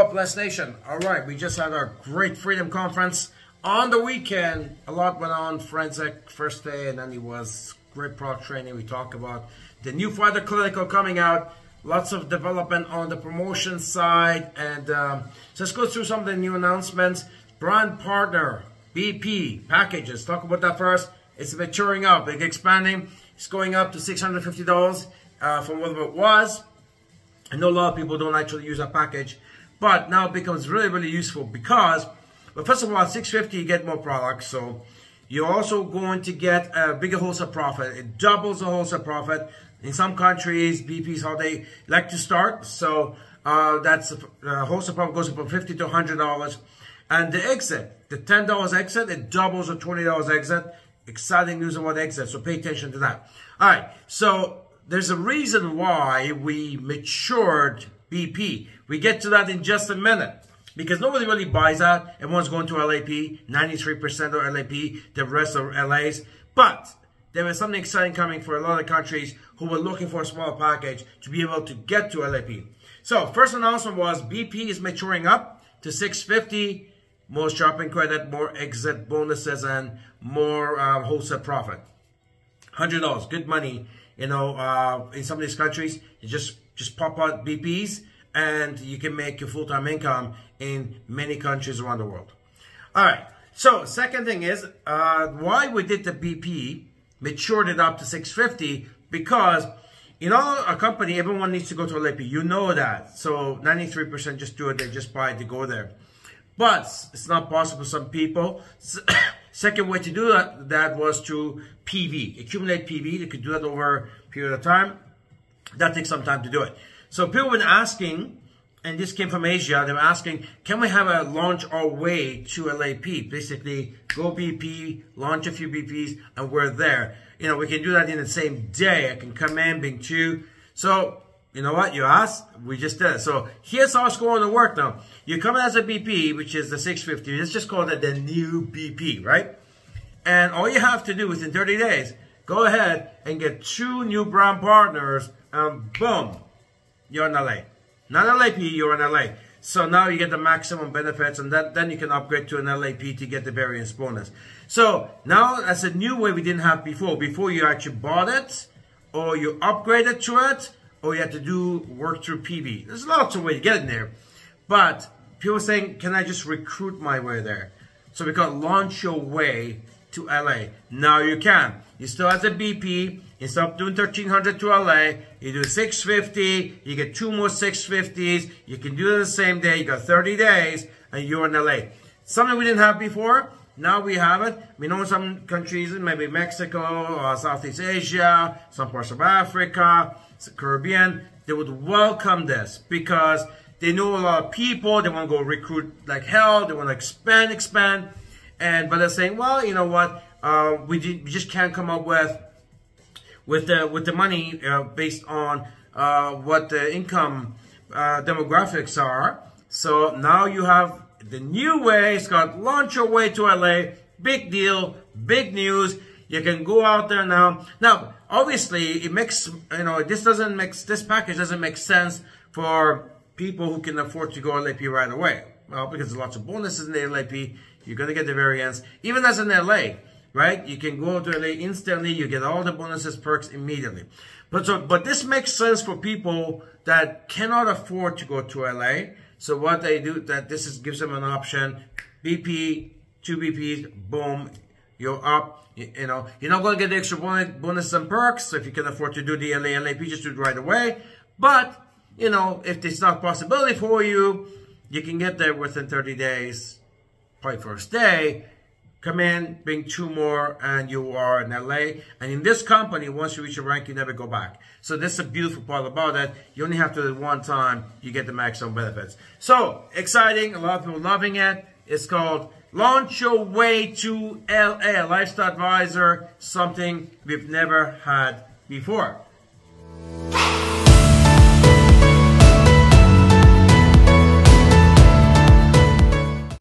up, Blessed Nation? All right, we just had our great Freedom Conference on the weekend. A lot went on. Forensic first day, and then it was great product training. We talked about the new Fighter Clinical coming out. Lots of development on the promotion side, and um, so let's go through some of the new announcements. Brand partner BP packages. Talk about that first. It's maturing up, it's expanding. It's going up to six hundred fifty dollars uh, from what it was. I know a lot of people don't actually use that package, but now it becomes really, really useful because, well, first of all, at 650 you get more products, so you're also going to get a bigger wholesale profit. It doubles the wholesale profit. In some countries, BP is how they like to start, so uh, that's uh, wholesale profit goes from 50 to $100. And the exit, the $10 exit, it doubles the $20 exit. Exciting news about exit, so pay attention to that. All right, so there's a reason why we matured BP. We get to that in just a minute. Because nobody really buys that. Everyone's going to LAP. 93% are LAP. The rest are LAs. But there was something exciting coming for a lot of countries who were looking for a small package to be able to get to LAP. So first announcement was BP is maturing up to 650. More shopping credit, more exit bonuses, and more uh, wholesale profit. $100. Good money you know, uh, in some of these countries, you just, just pop out BPs and you can make your full-time income in many countries around the world. All right. So second thing is, uh, why we did the BP, matured it up to 650 because you know, a company, everyone needs to go to a LAP. You know that. So 93% just do it. They just buy it to go there. But it's not possible for some people. Second way to do that, that was to PV, accumulate PV. You could do that over a period of time. That takes some time to do it. So people have been asking, and this came from Asia, they were asking, can we have a launch our way to LAP? Basically, go BP, launch a few BPs, and we're there. You know, we can do that in the same day. I can come in, Bing two. So you know what? You asked. We just did it. So here's how it's going to work now. You come in as a BP, which is the 650. Let's just call that the new BP, right? And all you have to do within 30 days, go ahead and get two new brand partners, and boom, you're in LA. Not LAP, you're in LA. So now you get the maximum benefits, and then, then you can upgrade to an LAP to get the variance bonus. So now that's a new way we didn't have before. Before you actually bought it, or you upgraded to it, or you have to do work through PV. There's lots of ways to get in there. But people are saying, can I just recruit my way there? So we got launch your way to LA. Now you can. You still have the BP. Instead of doing 1300 to LA, you do 650. You get two more 650s. You can do it the same day. You got 30 days and you're in LA. Something we didn't have before. Now we have it. We know some countries, maybe Mexico or Southeast Asia, some parts of Africa, Caribbean, they would welcome this because they know a lot of people. They want to go recruit like hell. They want to expand, expand. And but they're saying, well, you know what? Uh, we, we just can't come up with with the with the money uh, based on uh, what the income uh, demographics are. So now you have the new way. It's got launch your way to LA. Big deal. Big news. You can go out there now. Now, obviously, it makes, you know, this doesn't make, this package doesn't make sense for people who can afford to go LAP right away. Well, because there's lots of bonuses in the LAP. You're going to get the variance. Even as in LA, right? You can go to LA instantly. You get all the bonuses, perks immediately. But so, but this makes sense for people that cannot afford to go to LA. So what they do, that this is, gives them an option. BP, two BPs, boom, you're up. You, you know, you're not going to get the extra bonus, bonus and perks. So if you can afford to do the LA, LAP, just do it right away. But, you know, if it's not possibility for you, you can get there within 30 days, probably first day. Come in, bring two more, and you are in LA. And in this company, once you reach a rank, you never go back. So this is a beautiful part about that. You only have to do it one time, you get the maximum benefits. So, exciting, a lot of people loving it. It's called Launch Your Way to LA, Lifestyle Advisor, something we've never had before.